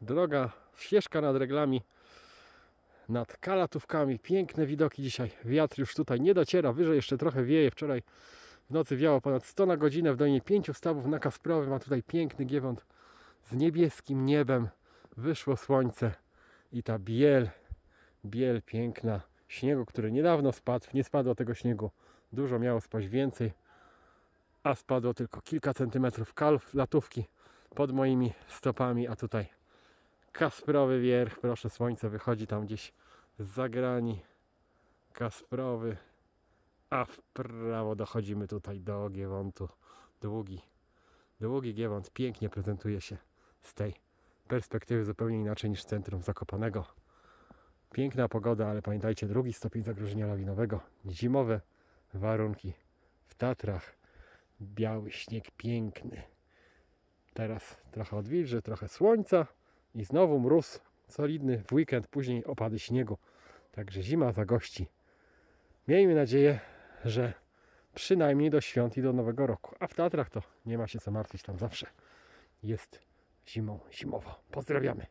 droga, ścieżka nad reglami, nad kalatówkami. Piękne widoki dzisiaj. Wiatr już tutaj nie dociera, wyżej jeszcze trochę wieje. Wczoraj w nocy wiało ponad 100 na godzinę w dolinie pięciu stawów na Kasprowym, a tutaj piękny giewont z niebieskim niebem. Wyszło słońce i ta biel, biel piękna śniegu, który niedawno spadł. Nie spadło tego śniegu dużo, miało spaść więcej, a spadło tylko kilka centymetrów kal latówki pod moimi stopami, a tutaj Kasprowy wierch, proszę, słońce wychodzi tam gdzieś z zagrani. Kasprowy, a w prawo dochodzimy tutaj do Giewontu. Długi, długi Giewont pięknie prezentuje się z tej perspektywy zupełnie inaczej niż centrum Zakopanego. Piękna pogoda, ale pamiętajcie, drugi stopień zagrożenia lawinowego. Zimowe warunki w Tatrach. Biały śnieg piękny. Teraz trochę odwilży, trochę słońca i znowu mróz solidny w weekend, później opady śniegu. Także zima zagości. Miejmy nadzieję, że przynajmniej do świąt i do nowego roku. A w Tatrach to nie ma się co martwić, tam zawsze jest zimą, zimowo. Pozdrawiamy.